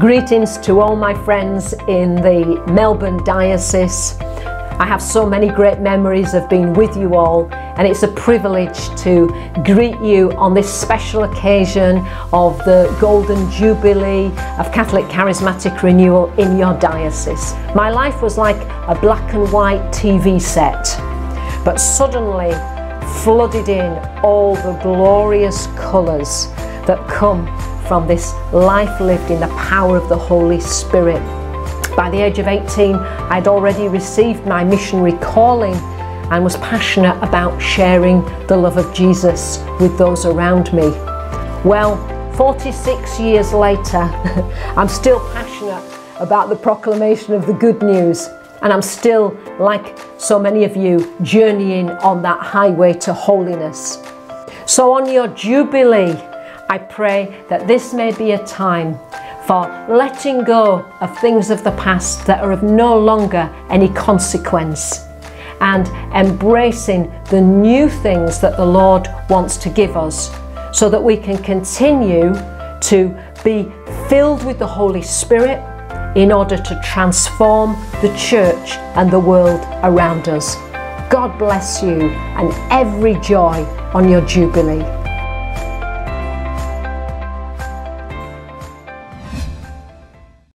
Greetings to all my friends in the Melbourne Diocese. I have so many great memories of being with you all, and it's a privilege to greet you on this special occasion of the Golden Jubilee of Catholic Charismatic Renewal in your diocese. My life was like a black and white TV set, but suddenly flooded in all the glorious colours that come from this life lived in the power of the Holy Spirit. By the age of 18, I'd already received my missionary calling and was passionate about sharing the love of Jesus with those around me. Well, 46 years later, I'm still passionate about the proclamation of the good news, and I'm still, like so many of you, journeying on that highway to holiness. So, on your Jubilee, I pray that this may be a time for letting go of things of the past that are of no longer any consequence and embracing the new things that the Lord wants to give us so that we can continue to be filled with the Holy Spirit in order to transform the church and the world around us. God bless you and every joy on your Jubilee.